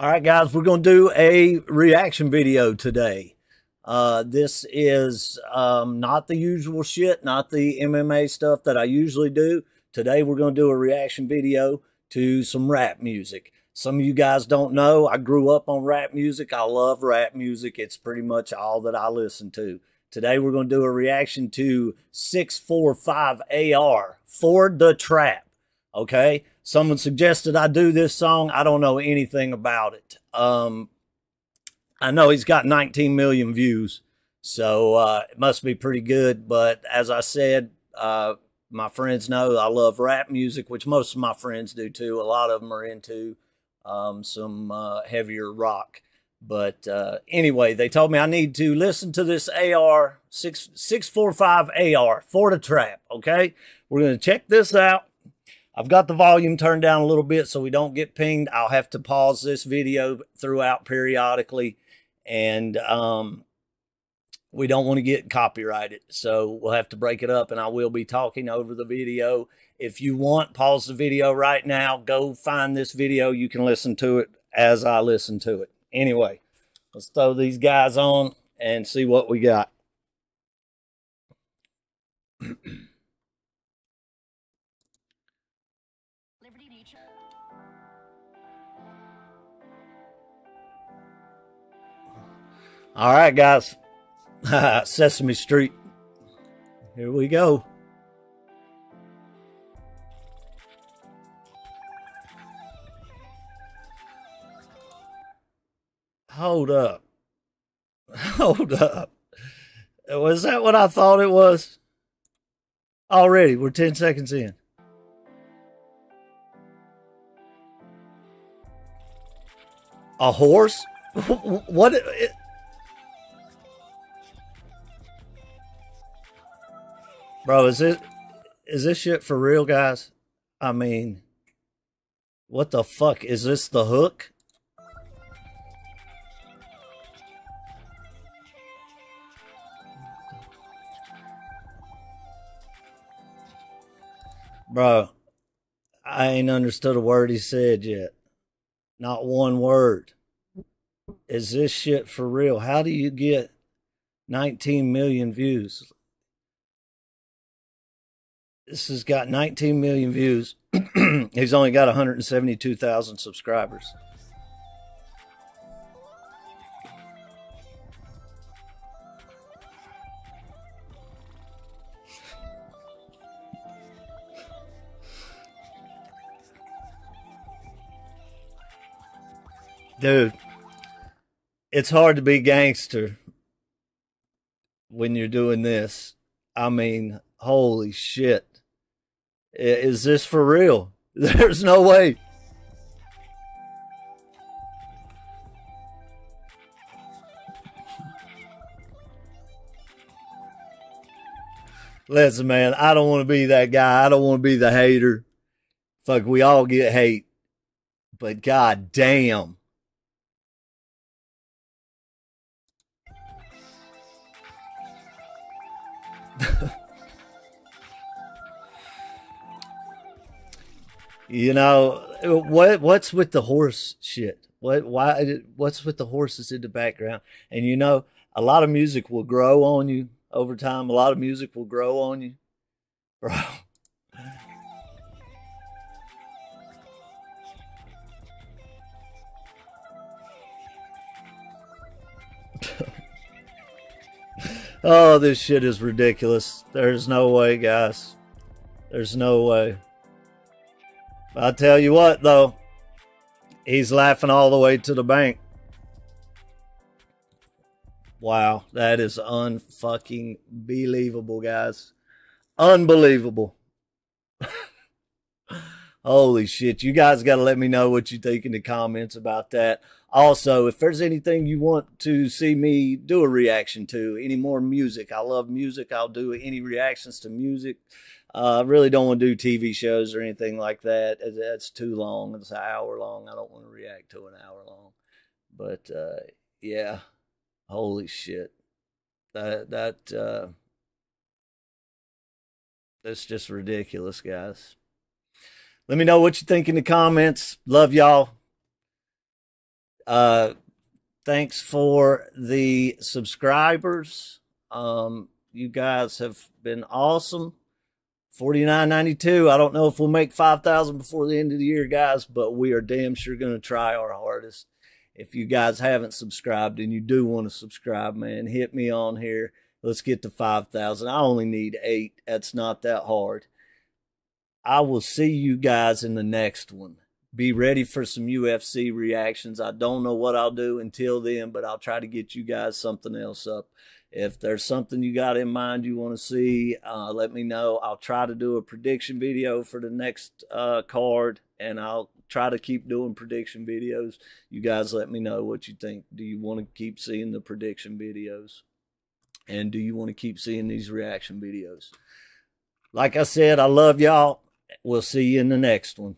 All right, guys, we're going to do a reaction video today. Uh, this is um, not the usual shit, not the MMA stuff that I usually do. Today, we're going to do a reaction video to some rap music. Some of you guys don't know, I grew up on rap music. I love rap music. It's pretty much all that I listen to. Today, we're going to do a reaction to 645AR, For the Trap. Okay? Someone suggested I do this song. I don't know anything about it. Um, I know he's got 19 million views, so uh, it must be pretty good. But as I said, uh, my friends know I love rap music, which most of my friends do too. A lot of them are into um, some uh, heavier rock. But uh, anyway, they told me I need to listen to this AR 6, 645 AR for the trap. Okay, we're going to check this out. I've got the volume turned down a little bit so we don't get pinged. I'll have to pause this video throughout periodically and um, we don't want to get copyrighted. So we'll have to break it up and I will be talking over the video. If you want, pause the video right now. Go find this video. You can listen to it as I listen to it. Anyway, let's throw these guys on and see what we got. All right, guys. Sesame Street. Here we go. Hold up. Hold up. Was that what I thought it was? Already, we're 10 seconds in. A horse? What? Bro, is it is this shit for real, guys? I mean, what the fuck? Is this the hook? Bro, I ain't understood a word he said yet. Not one word. Is this shit for real? How do you get 19 million views? This has got 19 million views. He's only got 172,000 subscribers. Dude, it's hard to be gangster when you're doing this. I mean, holy shit. Is this for real? There's no way. Listen, man, I don't want to be that guy. I don't want to be the hater. Fuck, we all get hate. But god damn. You know what? What's with the horse shit? What? Why? What's with the horses in the background? And you know, a lot of music will grow on you over time. A lot of music will grow on you, bro. oh, this shit is ridiculous. There's no way, guys. There's no way. I'll tell you what, though, he's laughing all the way to the bank. Wow, that is unfucking believable, guys. Unbelievable. Holy shit. You guys got to let me know what you think in the comments about that. Also, if there's anything you want to see me do a reaction to, any more music, I love music. I'll do any reactions to music. Uh, I really don't want to do TV shows or anything like that. That's too long. It's an hour long. I don't want to react to an hour long. But uh, yeah, holy shit, that that uh, that's just ridiculous, guys. Let me know what you think in the comments. Love y'all. Uh, thanks for the subscribers. Um, you guys have been awesome. 49.92. I don't know if we'll make 5,000 before the end of the year, guys, but we are damn sure going to try our hardest. If you guys haven't subscribed and you do want to subscribe, man, hit me on here. Let's get to 5,000. I only need eight. That's not that hard. I will see you guys in the next one. Be ready for some UFC reactions. I don't know what I'll do until then, but I'll try to get you guys something else up. If there's something you got in mind you want to see, uh, let me know. I'll try to do a prediction video for the next uh, card, and I'll try to keep doing prediction videos. You guys let me know what you think. Do you want to keep seeing the prediction videos? And do you want to keep seeing these reaction videos? Like I said, I love y'all. We'll see you in the next one.